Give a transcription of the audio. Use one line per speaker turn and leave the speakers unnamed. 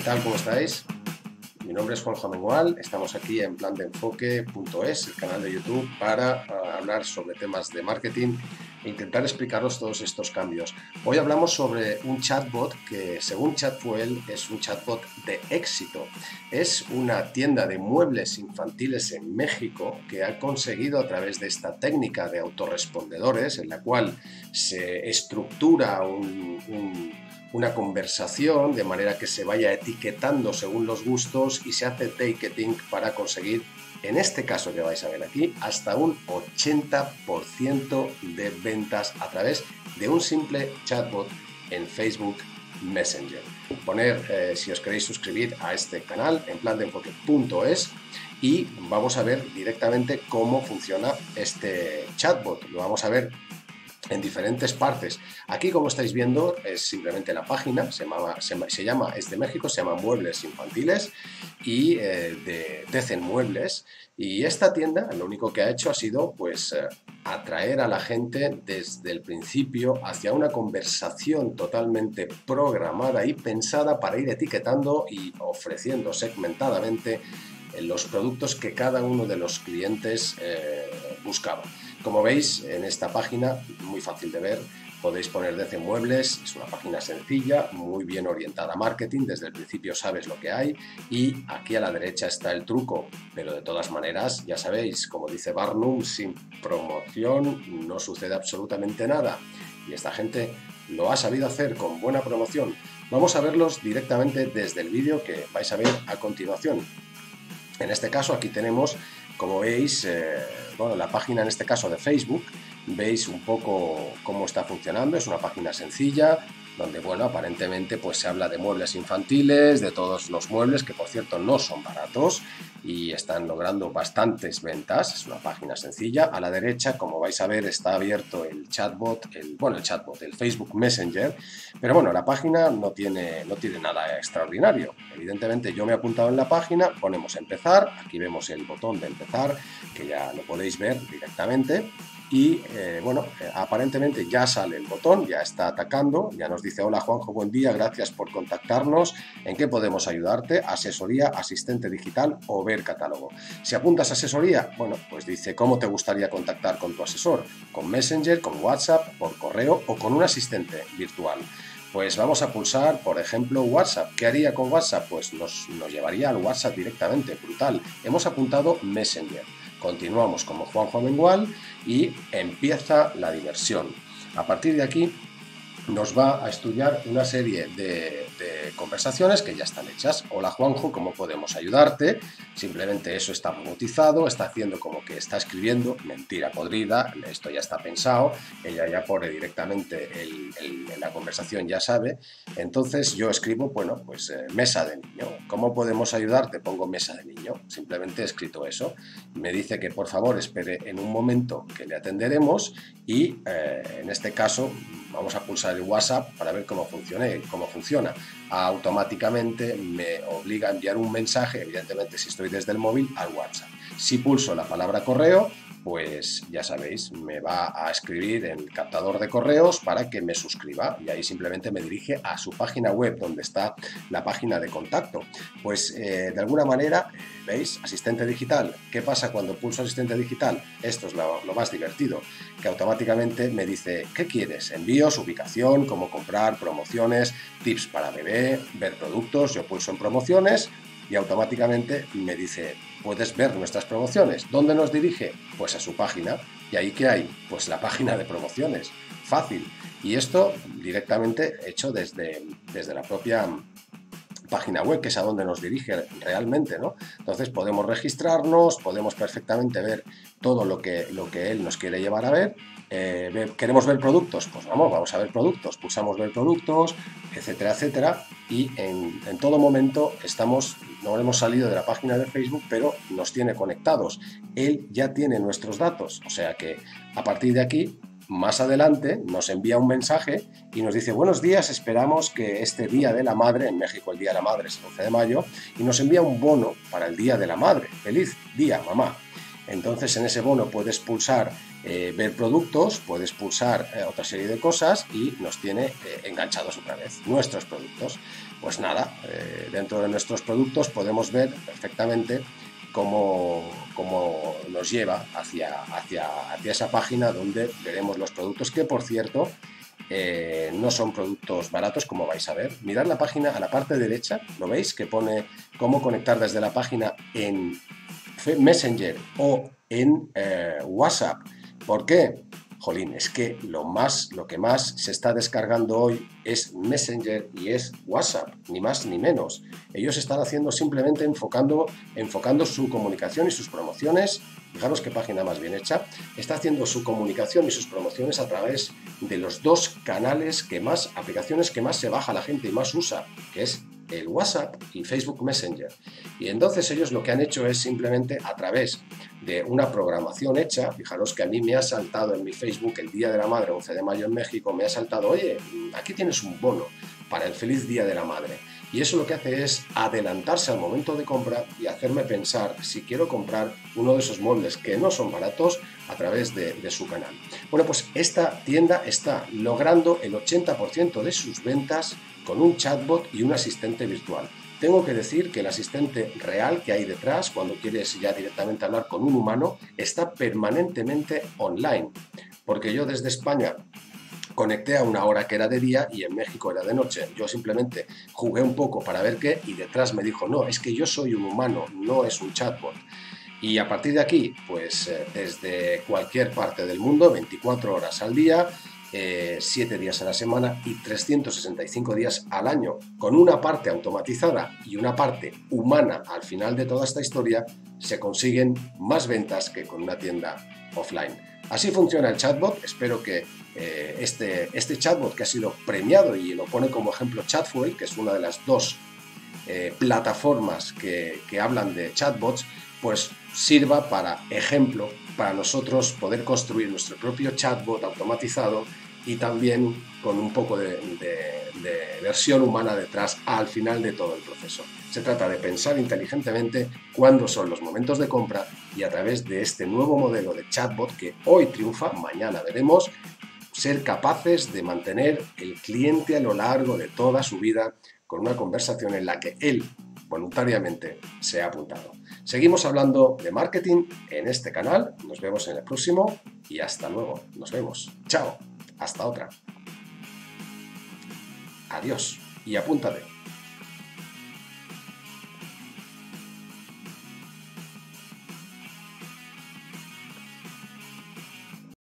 ¿Qué tal? ¿Cómo estáis? Mi nombre es Juanjo Mengual, estamos aquí en plandeenfoque.es, el canal de YouTube, para ah, hablar sobre temas de marketing intentar explicaros todos estos cambios. Hoy hablamos sobre un chatbot que, según Chatfuel, es un chatbot de éxito. Es una tienda de muebles infantiles en México que ha conseguido a través de esta técnica de autorrespondedores, en la cual se estructura una conversación de manera que se vaya etiquetando según los gustos y se hace ticketing para conseguir en este caso que vais a ver aquí, hasta un 80% de ventas a través de un simple chatbot en Facebook Messenger. Poner, eh, si os queréis suscribir a este canal, en plan de enfoque.es y vamos a ver directamente cómo funciona este chatbot. Lo vamos a ver en diferentes partes. Aquí, como estáis viendo, es simplemente la página, se llama, se, es de México, se llama Muebles Infantiles y eh, de Decen Muebles. Y esta tienda lo único que ha hecho ha sido pues eh, atraer a la gente desde el principio hacia una conversación totalmente programada y pensada para ir etiquetando y ofreciendo segmentadamente los productos que cada uno de los clientes eh, buscaba. Como veis en esta página, muy fácil de ver, podéis poner DC Muebles, es una página sencilla, muy bien orientada a marketing, desde el principio sabes lo que hay y aquí a la derecha está el truco, pero de todas maneras, ya sabéis, como dice Barnum, sin promoción no sucede absolutamente nada y esta gente lo ha sabido hacer con buena promoción. Vamos a verlos directamente desde el vídeo que vais a ver a continuación. En este caso aquí tenemos, como veis, eh, bueno, la página en este caso de Facebook, veis un poco cómo está funcionando, es una página sencilla, donde, bueno, aparentemente pues se habla de muebles infantiles, de todos los muebles, que por cierto no son baratos y están logrando bastantes ventas, es una página sencilla. A la derecha, como vais a ver, está abierto el chatbot, el, bueno, el chatbot, el Facebook Messenger, pero bueno, la página no tiene, no tiene nada extraordinario. Evidentemente yo me he apuntado en la página, ponemos empezar, aquí vemos el botón de empezar, que ya lo podéis ver directamente, y eh, bueno, eh, aparentemente ya sale el botón, ya está atacando, ya nos dice hola Juanjo, buen día, gracias por contactarnos, ¿en qué podemos ayudarte? Asesoría, asistente digital o ver catálogo. Si apuntas asesoría, bueno, pues dice cómo te gustaría contactar con tu asesor, con Messenger, con WhatsApp, por correo o con un asistente virtual. Pues vamos a pulsar, por ejemplo, WhatsApp. ¿Qué haría con WhatsApp? Pues nos, nos llevaría al WhatsApp directamente, brutal. Hemos apuntado Messenger. Continuamos como Juanjo Mengual y empieza la diversión. A partir de aquí nos va a estudiar una serie de, conversaciones que ya están hechas. Hola Juanjo, ¿cómo podemos ayudarte? Simplemente eso está robotizado, está haciendo como que está escribiendo, mentira podrida, esto ya está pensado, ella ya pone directamente en la conversación, ya sabe. Entonces yo escribo, bueno, pues eh, mesa de niño. ¿Cómo podemos ayudarte? Pongo mesa de niño, simplemente he escrito eso. Me dice que por favor espere en un momento que le atenderemos y eh, en este caso vamos a pulsar el WhatsApp para ver cómo, funciona, cómo funciona. Automáticamente me obliga a enviar un mensaje, evidentemente si estoy desde el móvil, al WhatsApp. Si pulso la palabra correo, pues ya sabéis, me va a escribir en el captador de correos para que me suscriba y ahí simplemente me dirige a su página web donde está la página de contacto. Pues eh, de alguna manera, ¿veis? Asistente digital. ¿Qué pasa cuando pulso asistente digital? Esto es lo, lo más divertido, que automáticamente me dice, ¿qué quieres? Envíos, ubicación, cómo comprar, promociones, tips para bebé, ver productos, yo pulso en promociones y automáticamente me dice, puedes ver nuestras promociones. ¿Dónde nos dirige? Pues a su página. ¿Y ahí qué hay? Pues la página de promociones. Fácil. Y esto directamente hecho desde, desde la propia página web, que es a donde nos dirige realmente, ¿no? Entonces podemos registrarnos, podemos perfectamente ver todo lo que, lo que él nos quiere llevar a ver. Eh, ¿Queremos ver productos? Pues vamos, vamos a ver productos. Pulsamos ver productos, etcétera, etcétera. Y en, en todo momento estamos no hemos salido de la página de Facebook, pero nos tiene conectados. Él ya tiene nuestros datos, o sea que a partir de aquí, más adelante, nos envía un mensaje y nos dice, buenos días, esperamos que este Día de la Madre, en México el Día de la Madre es el 11 de mayo, y nos envía un bono para el Día de la Madre. Feliz día, mamá. Entonces en ese bono puedes pulsar eh, ver productos, puedes pulsar eh, otra serie de cosas y nos tiene eh, enganchados otra vez nuestros productos. Pues nada, dentro de nuestros productos podemos ver perfectamente cómo, cómo nos lleva hacia, hacia, hacia esa página donde veremos los productos que por cierto no son productos baratos, como vais a ver. Mirad la página a la parte derecha, ¿lo veis? Que pone cómo conectar desde la página en Messenger o en eh, WhatsApp. ¿Por qué? Jolín, es que lo más, lo que más se está descargando hoy es Messenger y es WhatsApp, ni más ni menos. Ellos están haciendo simplemente enfocando, enfocando su comunicación y sus promociones. Fijaros qué página más bien hecha. Está haciendo su comunicación y sus promociones a través de los dos canales que más, aplicaciones que más se baja la gente y más usa, que es el WhatsApp y Facebook Messenger. Y entonces ellos lo que han hecho es simplemente a través de una programación hecha, fijaros que a mí me ha saltado en mi Facebook el Día de la Madre, 11 de mayo en México, me ha saltado, oye, aquí tienes un bono para el feliz Día de la Madre. Y eso lo que hace es adelantarse al momento de compra y hacerme pensar si quiero comprar uno de esos muebles que no son baratos a través de, de su canal. Bueno, pues esta tienda está logrando el 80% de sus ventas con un chatbot y un asistente virtual. Tengo que decir que el asistente real que hay detrás, cuando quieres ya directamente hablar con un humano, está permanentemente online. Porque yo desde España conecté a una hora que era de día y en México era de noche. Yo simplemente jugué un poco para ver qué y detrás me dijo, no, es que yo soy un humano, no es un chatbot. Y a partir de aquí, pues eh, desde cualquier parte del mundo, 24 horas al día, 7 eh, días a la semana y 365 días al año, con una parte automatizada y una parte humana al final de toda esta historia, se consiguen más ventas que con una tienda offline. Así funciona el chatbot, espero que eh, este, este chatbot que ha sido premiado y lo pone como ejemplo Chatfuel, que es una de las dos eh, plataformas que, que hablan de chatbots, pues sirva para ejemplo para nosotros poder construir nuestro propio chatbot automatizado y también con un poco de, versión humana detrás al final de todo el proceso. Se trata de pensar inteligentemente cuándo son los momentos de compra y a través de este nuevo modelo de chatbot que hoy triunfa, mañana veremos, ser capaces de mantener el cliente a lo largo de toda su vida con una conversación en la que él voluntariamente se ha apuntado. Seguimos hablando de marketing en este canal, nos vemos en el próximo y hasta luego, nos vemos, chao. Hasta otra. Adiós y apúntate.